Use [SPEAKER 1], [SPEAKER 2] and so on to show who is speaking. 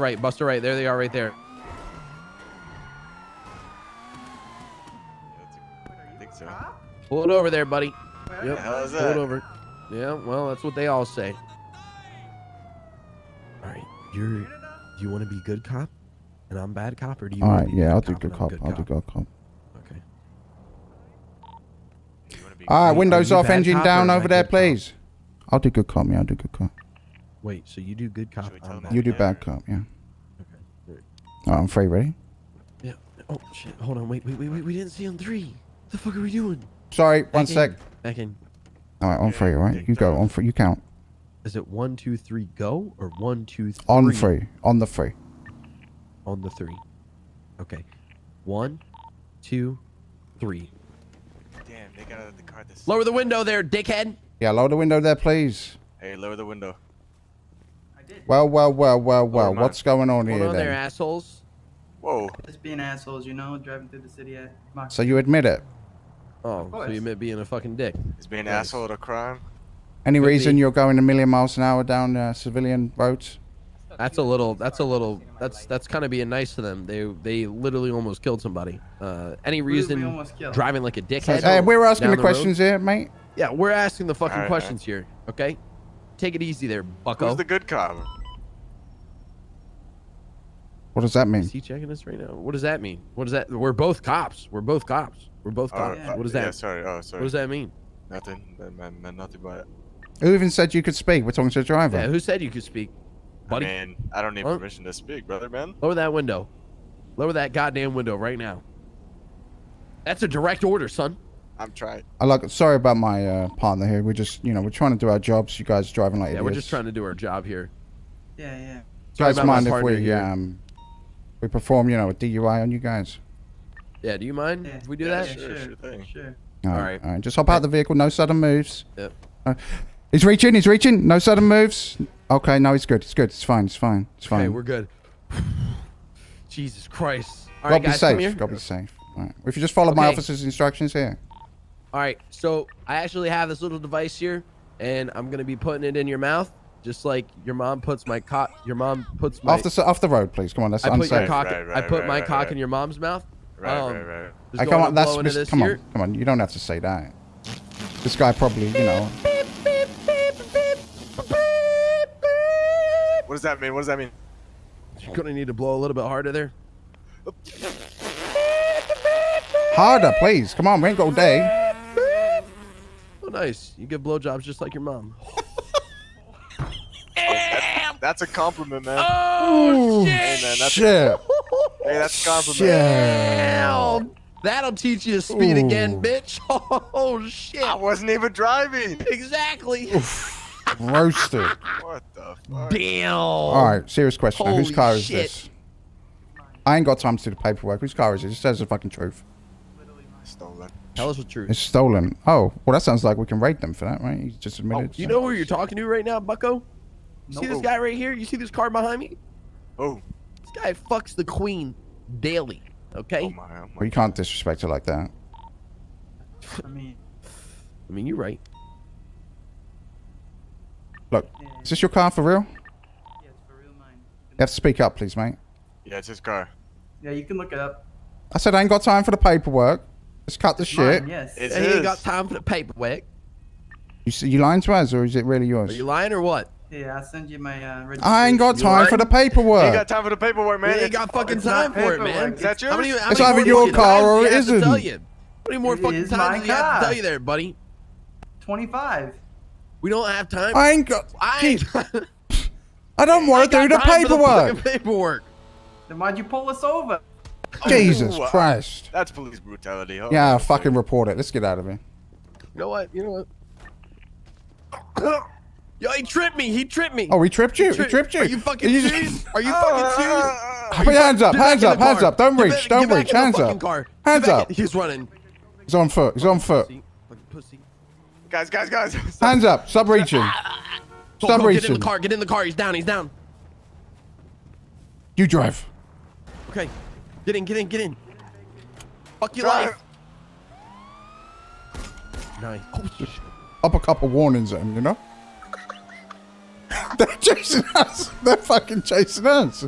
[SPEAKER 1] right, Buster right. There they are right there.
[SPEAKER 2] I think so.
[SPEAKER 1] Pull it over there, buddy. Yep.
[SPEAKER 2] hell is
[SPEAKER 1] Pull it over. Yeah, well, that's what they all say. All right, you're. Do you want to be good cop, and I'm bad cop, or do you?
[SPEAKER 3] All
[SPEAKER 1] wanna
[SPEAKER 3] right,
[SPEAKER 1] be
[SPEAKER 3] yeah, I'll do good cop. I'll do good cop.
[SPEAKER 1] Okay.
[SPEAKER 2] You wanna be
[SPEAKER 3] All right, windows off, engine down over there, please. I'll do good cop. Yeah, I'll do good cop.
[SPEAKER 1] Wait, so you do good cop?
[SPEAKER 2] Should we tell
[SPEAKER 1] I'm
[SPEAKER 2] them
[SPEAKER 1] bad
[SPEAKER 3] You do
[SPEAKER 2] Yeah.
[SPEAKER 3] bad cop. Yeah.
[SPEAKER 1] Okay.
[SPEAKER 3] All right, oh, I'm free. Ready?
[SPEAKER 1] Yeah. Oh shit! Hold on. Wait, wait, wait, wait. We didn't see on three. What the fuck are we doing?
[SPEAKER 3] Sorry, one
[SPEAKER 1] in.
[SPEAKER 3] sec.
[SPEAKER 1] Back in.
[SPEAKER 3] All right, on
[SPEAKER 2] Yeah,
[SPEAKER 3] free. All right,
[SPEAKER 2] take
[SPEAKER 3] you go
[SPEAKER 2] that.
[SPEAKER 3] on free. You count
[SPEAKER 1] Is it one, two, three, go, or one, two, three?
[SPEAKER 3] on free. On the free.
[SPEAKER 1] On the three. Okay. One, two, three.
[SPEAKER 2] Damn, they got out of the car this.
[SPEAKER 1] Lower the window there, dickhead.
[SPEAKER 3] Yeah, lower the window there, please.
[SPEAKER 2] Hey, lower the window.
[SPEAKER 3] Well, well, well, well, well.
[SPEAKER 2] mine.
[SPEAKER 3] What's going on
[SPEAKER 1] Hold
[SPEAKER 3] here
[SPEAKER 1] on there,
[SPEAKER 3] then?
[SPEAKER 1] assholes.
[SPEAKER 2] Whoa.
[SPEAKER 4] Just being assholes, you know, driving through the city at Mach.
[SPEAKER 3] So you admit it?
[SPEAKER 1] Oh, so you admit being a fucking dick.
[SPEAKER 2] Is being an
[SPEAKER 1] Nice.
[SPEAKER 2] asshole a crime?
[SPEAKER 3] Any
[SPEAKER 1] Could
[SPEAKER 3] reason
[SPEAKER 1] be.
[SPEAKER 3] you're going a million miles an hour down uh, civilian roads?
[SPEAKER 1] That's a little. That's a little. That's that's kind of being nice to them. They they literally almost killed somebody. Uh, any
[SPEAKER 4] Who did we
[SPEAKER 1] reason driving like a dickhead?
[SPEAKER 3] Hey, we're asking
[SPEAKER 1] down
[SPEAKER 3] the
[SPEAKER 1] road?
[SPEAKER 3] questions here, mate.
[SPEAKER 1] Yeah, we're asking the fucking
[SPEAKER 2] Alright,
[SPEAKER 1] questions here. Okay, take it easy there, Bucko.
[SPEAKER 2] Who's the good cop?
[SPEAKER 3] What does that mean?
[SPEAKER 1] Is he checking us right now? What does that mean? What does that? We're both cops. We're both cops. We're both
[SPEAKER 2] Oh,
[SPEAKER 1] cops.
[SPEAKER 4] yeah.
[SPEAKER 1] What does
[SPEAKER 2] Yeah,
[SPEAKER 1] that?
[SPEAKER 2] sorry. Oh, sorry.
[SPEAKER 1] What does that mean?
[SPEAKER 2] Nothing. That meant, meant nothing but it.
[SPEAKER 3] Who even said you could speak? We're talking to the driver.
[SPEAKER 1] Yeah, who said you could speak, buddy?
[SPEAKER 2] I mean, I don't need
[SPEAKER 1] Huh?
[SPEAKER 2] permission to speak, brother, man.
[SPEAKER 1] Lower that window. Lower that goddamn window right now. That's a direct order, son.
[SPEAKER 2] I'm trying.
[SPEAKER 3] I like. Sorry about my uh, partner here. We're just, you know, we're trying to do our jobs. You guys driving like
[SPEAKER 1] Yeah,
[SPEAKER 3] idiots.
[SPEAKER 1] we're just trying to do our job here.
[SPEAKER 4] Yeah, yeah.
[SPEAKER 3] You
[SPEAKER 1] Sorry
[SPEAKER 3] guys
[SPEAKER 1] about my
[SPEAKER 3] mind if we
[SPEAKER 1] here.
[SPEAKER 3] um we perform, you know, a DUI on you guys?
[SPEAKER 1] Yeah, do you mind
[SPEAKER 4] yeah.
[SPEAKER 1] if we do
[SPEAKER 2] Yeah,
[SPEAKER 1] that?
[SPEAKER 4] Yeah,
[SPEAKER 2] sure,
[SPEAKER 4] sure,
[SPEAKER 2] sure thing.
[SPEAKER 4] Sure.
[SPEAKER 3] All
[SPEAKER 1] All
[SPEAKER 3] right,
[SPEAKER 1] right.
[SPEAKER 3] all right. Just hop out the vehicle. No sudden moves.
[SPEAKER 1] Yep.
[SPEAKER 3] Uh, he's reaching. He's reaching. No sudden moves. Okay, no, he's good. It's good. It's fine. It's fine. It's fine.
[SPEAKER 1] Okay, we're good. Jesus Christ. All
[SPEAKER 3] Gotta
[SPEAKER 1] right,
[SPEAKER 3] be
[SPEAKER 1] guys, come here.
[SPEAKER 3] safe. Gotta be safe. All right. If you just follow my officer's instructions here.
[SPEAKER 1] All right, so I actually have this little device here, and I'm gonna be putting it in your mouth, just like your mom puts my cock. Your mom puts my.
[SPEAKER 3] Off the off the road, please. Come on, that's
[SPEAKER 1] I put your
[SPEAKER 3] unsafe.
[SPEAKER 1] cock.
[SPEAKER 2] Right,
[SPEAKER 1] I put
[SPEAKER 2] right,
[SPEAKER 1] my
[SPEAKER 2] right,
[SPEAKER 1] cock
[SPEAKER 2] right.
[SPEAKER 1] in your mom's mouth.
[SPEAKER 2] Right,
[SPEAKER 1] Um,
[SPEAKER 2] right, right.
[SPEAKER 1] just
[SPEAKER 3] Hey,
[SPEAKER 1] going
[SPEAKER 3] come on, that's
[SPEAKER 1] blow
[SPEAKER 3] mis- come
[SPEAKER 1] here.
[SPEAKER 3] on, come on. You don't have to say that. This guy probably, you know.
[SPEAKER 2] What does that mean? What does that mean?
[SPEAKER 1] You're gonna need to blow a little bit harder there.
[SPEAKER 3] Harder, please. Come on, we ain't got all day.
[SPEAKER 1] Oh, nice. You give blowjobs just like your mom.
[SPEAKER 2] Oh, that's a compliment, man.
[SPEAKER 1] Oh
[SPEAKER 2] Hey, man, that's
[SPEAKER 3] Shit.
[SPEAKER 2] hey, that's a compliment.
[SPEAKER 3] Shit.
[SPEAKER 1] Damn. That'll teach you to speed again, bitch. Oh shit.
[SPEAKER 2] I wasn't even driving.
[SPEAKER 1] Exactly.
[SPEAKER 3] Roasted.
[SPEAKER 2] What the fuck?
[SPEAKER 1] Damn.
[SPEAKER 3] All right, serious question. now. Whose car is
[SPEAKER 1] shit.
[SPEAKER 3] this? I ain't got time to do the paperwork. Whose car is it? Just says the fucking truth.
[SPEAKER 2] Literally my stolen.
[SPEAKER 1] Tell us the truth.
[SPEAKER 3] It's stolen. Oh, well, that sounds like we can rate them for that, right? He just
[SPEAKER 1] Oh,
[SPEAKER 3] admitted.
[SPEAKER 1] you know who you're talking to right now, Bucko? You see this guy right here? You see this car behind me?
[SPEAKER 2] Oh,
[SPEAKER 1] This guy fucks the queen daily. Okay?
[SPEAKER 2] oh my, oh my.
[SPEAKER 3] Well, you can't disrespect her like that.
[SPEAKER 4] I mean,
[SPEAKER 1] I mean, you're right.
[SPEAKER 3] Look, is this your car for real?
[SPEAKER 4] yeah, it's for real mine.
[SPEAKER 3] You have to speak up, please, mate.
[SPEAKER 2] Yeah, it's his car.
[SPEAKER 4] Yeah, you can look it up.
[SPEAKER 3] I said I ain't got time for the paperwork. Let's cut the
[SPEAKER 4] It's
[SPEAKER 3] shit.
[SPEAKER 4] Mine, yes.
[SPEAKER 2] It's
[SPEAKER 1] He ain't got time for the paperwork.
[SPEAKER 3] You see, you lying to us, or is it really yours?
[SPEAKER 1] Are you lying or what?
[SPEAKER 4] Yeah, I'll send you my uh, registration.
[SPEAKER 3] I ain't got time for the
[SPEAKER 2] You
[SPEAKER 3] paperwork.
[SPEAKER 2] ain't got time for the paperwork, man.
[SPEAKER 1] Man, you ain't got fucking
[SPEAKER 4] it's
[SPEAKER 1] time for it, man.
[SPEAKER 4] paperwork.
[SPEAKER 2] Is that
[SPEAKER 1] How many, how
[SPEAKER 3] It's either
[SPEAKER 1] more
[SPEAKER 3] your
[SPEAKER 1] fucking
[SPEAKER 3] car
[SPEAKER 1] times
[SPEAKER 3] or
[SPEAKER 1] do
[SPEAKER 3] it
[SPEAKER 1] I have to tell you? How many more
[SPEAKER 4] It
[SPEAKER 1] fucking times do you have to tell you there, buddy?
[SPEAKER 4] 25.
[SPEAKER 1] We don't have time.
[SPEAKER 3] I ain't got.
[SPEAKER 1] I ain't
[SPEAKER 3] I don't want to do the
[SPEAKER 1] got time for
[SPEAKER 3] paperwork.
[SPEAKER 1] fucking paperwork.
[SPEAKER 4] Then why'd you pull us over?
[SPEAKER 3] Oh, Jesus
[SPEAKER 2] Ooh, uh,
[SPEAKER 3] Christ.
[SPEAKER 2] That's police brutality. Huh?
[SPEAKER 3] Yeah, fucking report it. Let's get out of here.
[SPEAKER 1] You know what? You know what? Yo, he tripped me. He tripped me.
[SPEAKER 3] Oh, he tripped you. He
[SPEAKER 1] Tri-
[SPEAKER 3] tripped you.
[SPEAKER 1] Are you fucking
[SPEAKER 3] You-
[SPEAKER 1] serious? Are you fucking serious?
[SPEAKER 3] Put your hands up.
[SPEAKER 1] Get back
[SPEAKER 3] Hands up. Hands up. Don't
[SPEAKER 1] Get
[SPEAKER 3] reach. Don't
[SPEAKER 1] get back
[SPEAKER 3] reach. Hands up.
[SPEAKER 1] car.
[SPEAKER 3] Hands up.
[SPEAKER 1] He's running.
[SPEAKER 3] He's on foot. He's on foot.
[SPEAKER 1] Pussy. Pussy.
[SPEAKER 2] Guys, guys, guys.
[SPEAKER 3] Hands up. Stop reaching.
[SPEAKER 1] Ah, ah, ah, go,
[SPEAKER 3] Stop
[SPEAKER 1] reaching. get in the car. Get in the car. He's down. He's down.
[SPEAKER 3] You drive.
[SPEAKER 1] Okay. Get in. Get in. Get in. Fuck your
[SPEAKER 2] Drive.
[SPEAKER 1] life. Nice. Oh, shit.
[SPEAKER 3] Up a couple warnings at him, you know? They're chasing us. They're fucking chasing us.